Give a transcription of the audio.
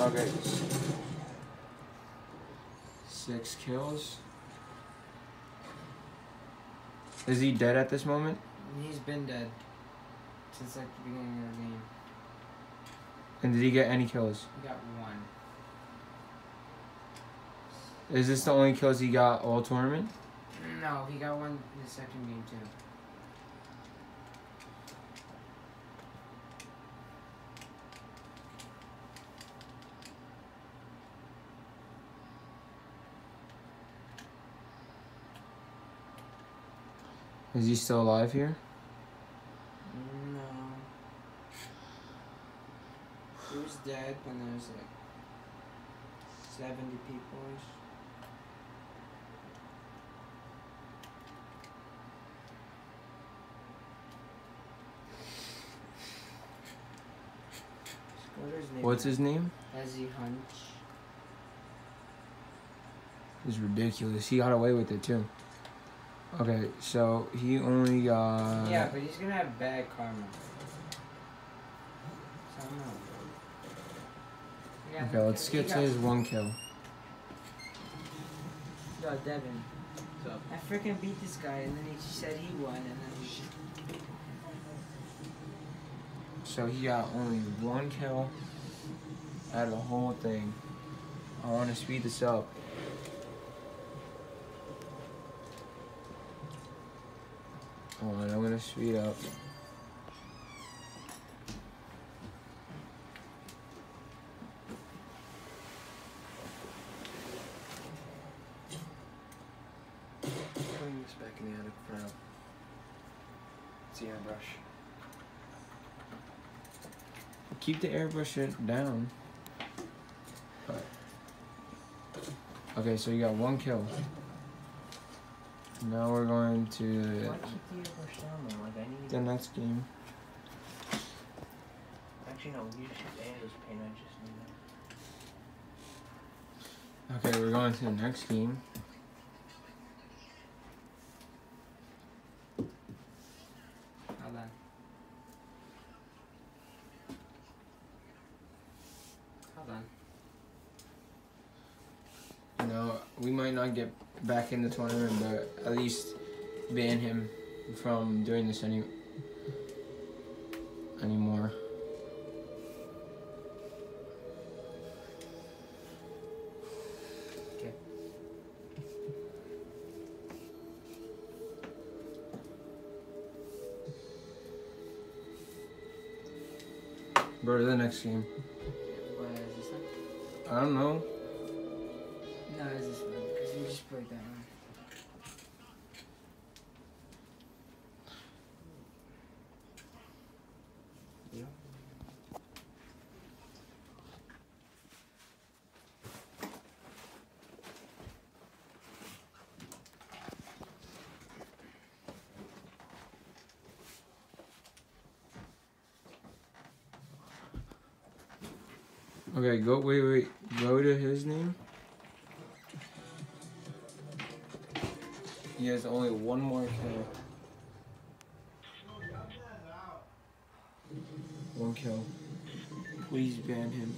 Okay. Six kills. Is he dead at this moment? He's been dead since like the beginning of the game. And did he get any kills? He got one. Is this the only kills he got all tournament? No, he got one in the second game too. Is he still alive here? No. He was dead when there was like 70 people ish. What's his name? Ezzy Hunch. He's ridiculous. He got away with it too. Okay, so he only got. yeah, but he's gonna have bad karma. So I'm not. He got- Okay, let's get to his one kill. Yo, Devin. So. I freaking beat this guy, and then he said he won, and then he. So he got only one kill out of the whole thing. I want to speed this up. On, I'm gonna speed up. Putting this back in the attic for now. It's the airbrush. Keep the airbrush down. Alright. Okay, so you got one kill. Now we're going to Why keep the airbrush down though? Like I need. The next game. Actually, no. You should add this paint. I just need that. Okay, we're going to the next game. Hold on. Hold on. You we might not get back in the tournament, but at least ban him from doing this any anymore. Okay. Go to the next game. What is this one? I don't know. No, it's this one, because you just played that one. Okay, go wait wait. Go to his name. He has only one more kill. One kill. Please ban him.